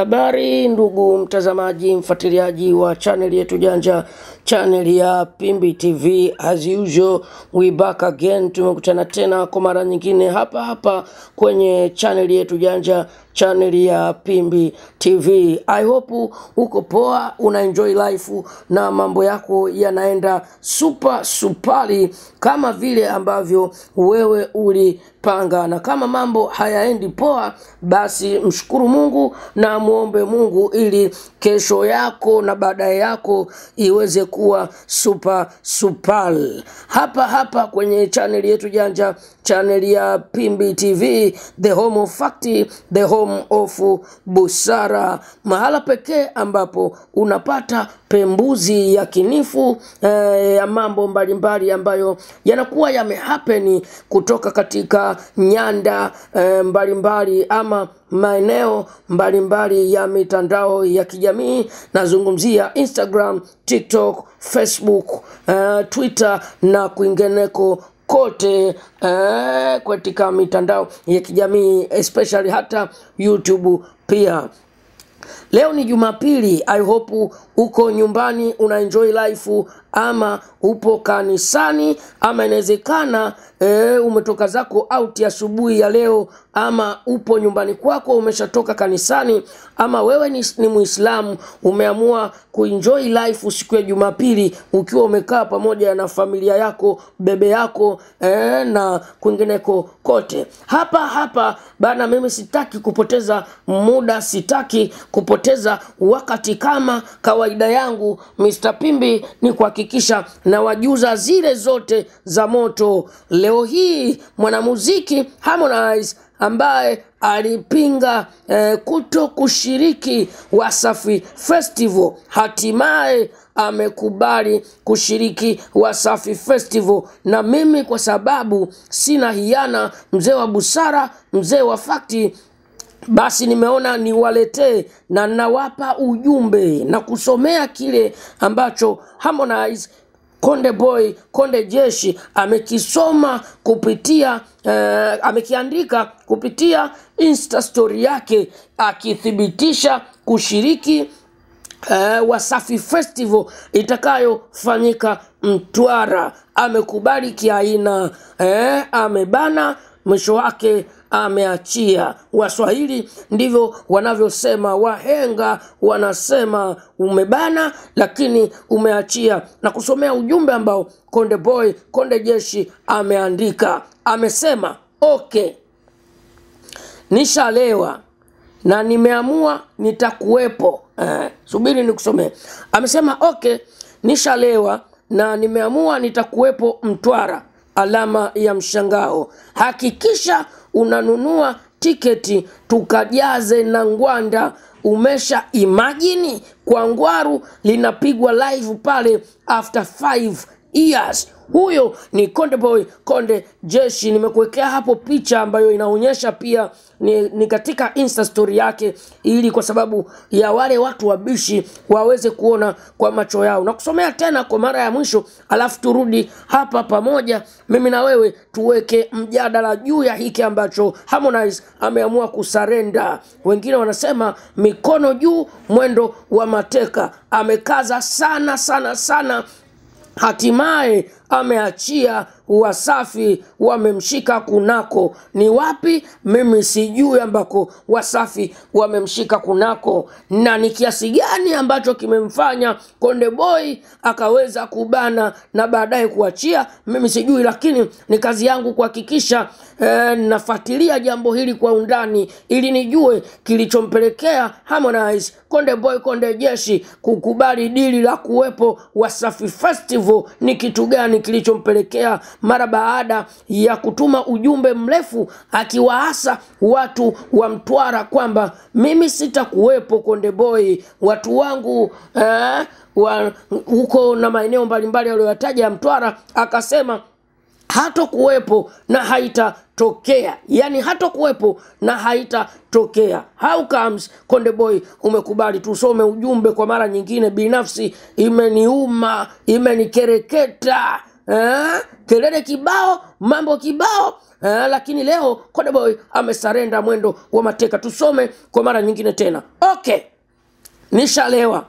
Habari ndugu mtazamaji, mfuatiliaji wa chaneli yetu janja, chaneli ya Pimbi TV. As usual we back again, tumekutana tena kwa mara nyingine hapa hapa kwenye chaneli yetu janja, chaneli ya Pimbi TV. I hope uko poa, una enjoy life na mambo yako yanaenda super supali kama vile ambavyo wewe ulipanga, na kama mambo hayaendi poa, basi mshukuru Mungu na muombe Mungu ili kesho yako na baadaye yako iweze kuwa super supal. Hapa hapa kwenye chaneli yetu janja, chaneli ya Pimbi TV, the home of fact, the home of busara, mahala pekee ambapo unapata pembuzi ya kinifu eh, ya mambo mbalimbali ambayo yanakuwa yamehapeni kutoka katika nyanda mbalimbali eh, mbali ama maeneo mbalimbali ya mitandao ya kijamii. Nazungumzia Instagram, TikTok, Facebook, uh, Twitter na kwingineko kote eh, katika mitandao ya kijamii especially hata YouTube pia. Leo ni Jumapili. I hope uko nyumbani una enjoy life, ama upo kanisani, ama inawezekana e, umetoka zako out asubuhi ya leo, ama upo nyumbani kwako umeshatoka kanisani, ama wewe ni, ni Muislamu umeamua kuenjoy life siku ya Jumapili ukiwa umekaa pamoja na familia yako, bebe yako e, na kwingineko kote. Hapa hapa bana, mimi sitaki kupoteza muda, sitaki kupoteza wakati. Kama kawaida yangu, Mr. Pimbi ni kuhakikisha na wajuza zile zote za moto. Leo hii mwanamuziki Harmonize ambaye alipinga eh, kuto kushiriki Wasafi Festival hatimaye amekubali kushiriki Wasafi Festival, na mimi kwa sababu sina hiana, mzee wa busara, mzee wa fakti basi nimeona niwaletee na nawapa ujumbe na kusomea kile ambacho Harmonize Konde Boy Konde Jeshi amekisoma kupitia eh, amekiandika kupitia Insta story yake akithibitisha kushiriki eh, Wasafi Festival itakayofanyika Mtwara. Amekubali kiaina eh, amebana mwisho wake ameachia. Waswahili ndivyo wanavyosema, wahenga wanasema umebana lakini umeachia, na kusomea ujumbe ambao Konde Boy Konde Jeshi ameandika. Amesema okay, nishalewa na nimeamua nitakuwepo. Eh, subiri nikusomee. Amesema okay, nishalewa na nimeamua nitakuwepo Mtwara alama ya mshangao. Hakikisha unanunua tiketi tukajaze na ngwanda. Umesha imajini kwa ngwaru linapigwa live pale after 5 ears huyo ni Konde Boy Konde Jeshi. Nimekuwekea hapo picha ambayo inaonyesha pia ni, ni katika insta story yake, ili kwa sababu ya wale watu wabishi waweze kuona kwa macho yao. Na kusomea tena kwa mara ya mwisho, alafu turudi hapa pamoja, mimi na wewe tuweke mjadala juu ya hiki ambacho Harmonize ameamua kusarenda. Wengine wanasema mikono juu, mwendo wa mateka. Amekaza sana sana sana hatimaye ameachia Wasafi wamemshika kunako. Ni wapi? Mimi sijui ambako Wasafi wamemshika kunako, na ni kiasi gani ambacho kimemfanya Konde Boy akaweza kubana na baadaye kuachia, mimi sijui, lakini ni kazi yangu kuhakikisha eh, nafuatilia jambo hili kwa undani ili nijue kilichompelekea Harmonize Konde Boy Konde Jeshi kukubali dili la kuwepo Wasafi Festival. Ni kitu gani kilichompelekea mara baada ya kutuma ujumbe mrefu akiwaasa watu wa Mtwara kwamba mimi sitakuwepo Konde Boy, watu wangu eh, wa huko na maeneo mbalimbali aliyoyataja ya Mtwara, akasema hatokuwepo na haitatokea, yani hatokuwepo na haitatokea. How comes Konde Boy umekubali? Tusome ujumbe kwa mara nyingine. Binafsi imeniuma, imenikereketa Eh? kelele kibao, mambo kibao eh, lakini leo Kodaboy amesarenda mwendo wa mateka. Tusome kwa mara nyingine tena. Okay, nishalewa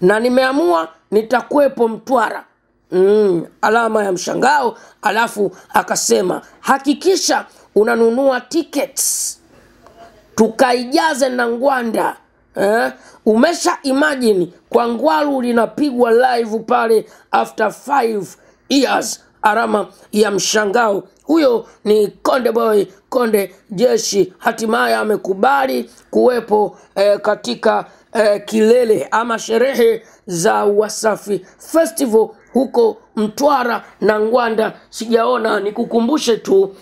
na nimeamua nitakuwepo Mtwara. Mm, alama ya mshangao. Alafu akasema hakikisha unanunua tickets tukaijaze na ngwanda eh? Umesha imagine kwa ngwalu linapigwa live pale after Ears, arama ya mshangao. Huyo ni Konde Boy Konde Jeshi, hatimaye amekubali kuwepo eh, katika eh, kilele ama sherehe za Wasafi Festival huko Mtwara na Ngwanda. Sijaona, nikukumbushe tu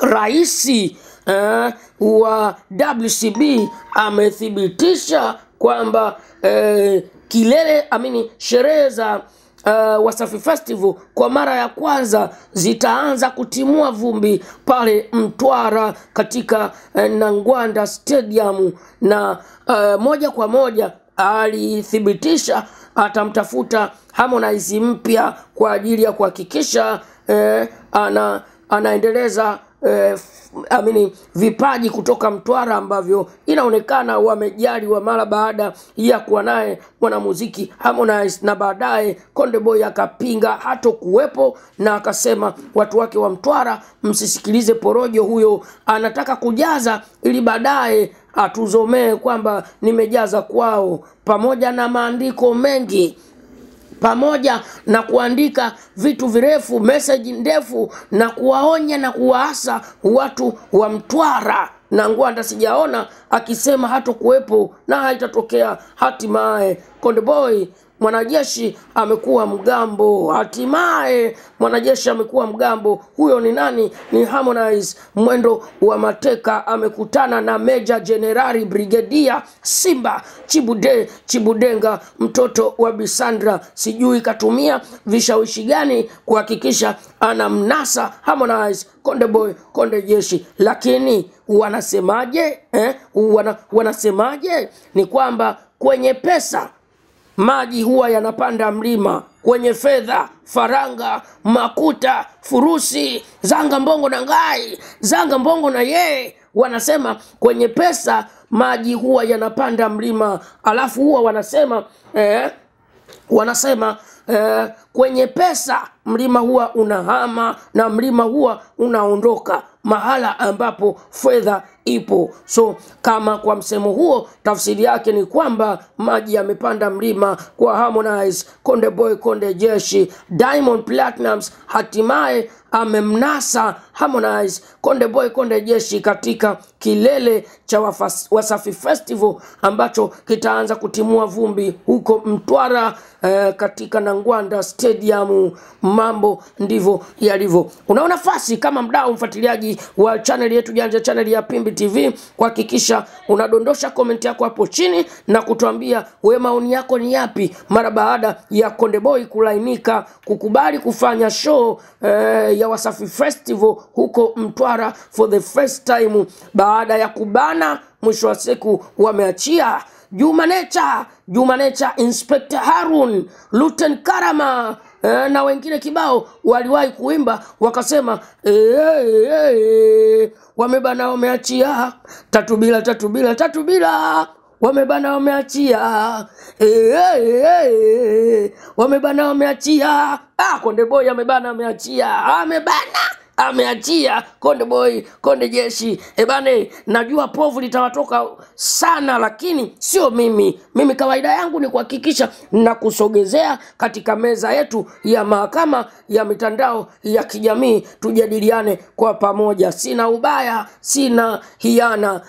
raisi eh, wa WCB amethibitisha kwamba eh, kilele amini sherehe za uh, Wasafi Festival kwa mara ya kwanza zitaanza kutimua vumbi pale Mtwara katika uh, Nangwanda Stadium na uh, moja kwa moja alithibitisha atamtafuta Harmonize mpya kwa ajili ya kuhakikisha eh, ana anaendeleza eh, amini vipaji kutoka Mtwara ambavyo inaonekana wamejaliwa mara baada ya kuwa naye mwanamuziki Harmonize, na baadaye Konde Boy akapinga hato kuwepo na akasema watu wake wa Mtwara msisikilize porojo, huyo. Anataka kujaza ili baadaye atuzomee kwamba nimejaza kwao, pamoja na maandiko mengi pamoja na kuandika vitu virefu, meseji ndefu, na kuwaonya na kuwaasa watu wa Mtwara na Ngwanda. Sijaona akisema hatokuwepo na haitatokea. Hatimaye Konde Boy mwanajeshi amekuwa mgambo, hatimaye mwanajeshi amekuwa mgambo. Huyo ni nani? Ni Harmonize. Mwendo wa mateka amekutana na Meja Jenerali Brigedia Simba Chibude Chibudenga, mtoto wa Bisandra. Sijui katumia vishawishi gani kuhakikisha anamnasa Harmonize. Konde Boy, Konde Jeshi, lakini wanasemaje eh? Wana, wanasemaje ni kwamba kwenye pesa maji huwa yanapanda mlima kwenye fedha faranga makuta furusi zanga mbongo na ngai zanga mbongo na yeye wanasema kwenye pesa maji huwa yanapanda mlima. Alafu huwa wanasema eh, wanasema eh, kwenye pesa mlima huwa unahama na mlima huwa unaondoka mahala ambapo fedha ipo. So kama kwa msemo huo, tafsiri yake ni kwamba maji yamepanda mlima kwa Harmonize, Konde Boy, Konde Jeshi. Diamond Platnumz hatimaye amemnasa Harmonize, Konde Boy, Konde Jeshi katika kilele cha wafas, Wasafi Festival ambacho kitaanza kutimua vumbi huko Mtwara eh, katika Nangwanda Stadium. Mambo ndivyo yalivyo. Unao nafasi kama mdau mfuatiliaji wa chaneli yetu janja, chaneli ya Pimbi TV, kuhakikisha unadondosha komenti yako hapo chini na kutuambia we maoni yako ni yapi mara baada ya Konde Boy kulainika kukubali kufanya show eh, ya Wasafi Festival huko Mtwara for the first time baada ya kubana, mwisho wa siku wameachia Juma Nature, Juma Nature, Inspector Harun, Luten Karama eh, na wengine kibao waliwahi kuimba wakasema eh, eh, eh, wamebana wameachia. Tatu bila tatu bila tatu bila. Wamebana wameachia. Eh, eh, eh, wamebana wameachia. Ah, Konde Boy amebana ameachia. Amebana ameachia Konde Boy, Konde Jeshi. Ebane, najua povu litawatoka sana, lakini sio mimi. Mimi kawaida yangu ni kuhakikisha na kusogezea katika meza yetu ya mahakama ya mitandao ya kijamii, tujadiliane kwa pamoja. Sina ubaya, sina hiana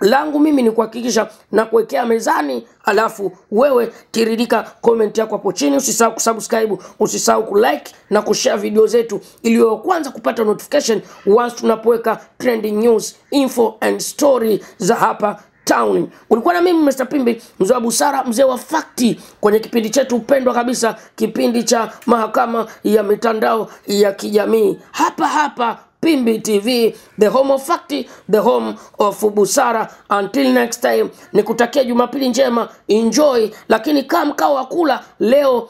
langu mimi ni kuhakikisha na kuwekea mezani, alafu wewe tiririka comment yako hapo chini. Usisahau kusubscribe, usisahau kulike na kushare video zetu, ili wewe kwanza kupata notification once tunapoweka trending news, info and story za hapa town. Ulikuwa na mimi Mr. Pimbi, mzee wa busara, mzee wa fakti, kwenye kipindi chetu upendwa kabisa, kipindi cha mahakama ya mitandao ya kijamii hapa hapa Pimbi TV, the home of fact, the home of busara. Until next time, nikutakia Jumapili njema, enjoy. Lakini kaa mkao wa kula leo,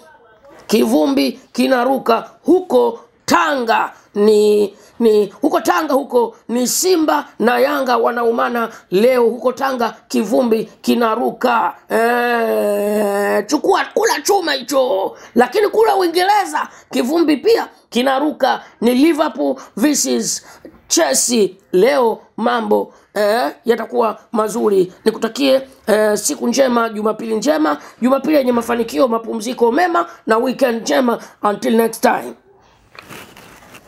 kivumbi kinaruka huko Tanga ni ni huko Tanga huko ni Simba na Yanga wanaumana leo huko Tanga, kivumbi kinaruka. E, chukua kula chuma hicho. Lakini kula Uingereza kivumbi pia kinaruka, ni Liverpool versus Chelsea leo mambo eh, yatakuwa mazuri. Nikutakie eh, siku njema, Jumapili njema, Jumapili yenye mafanikio, mapumziko mema na weekend njema. Until next time.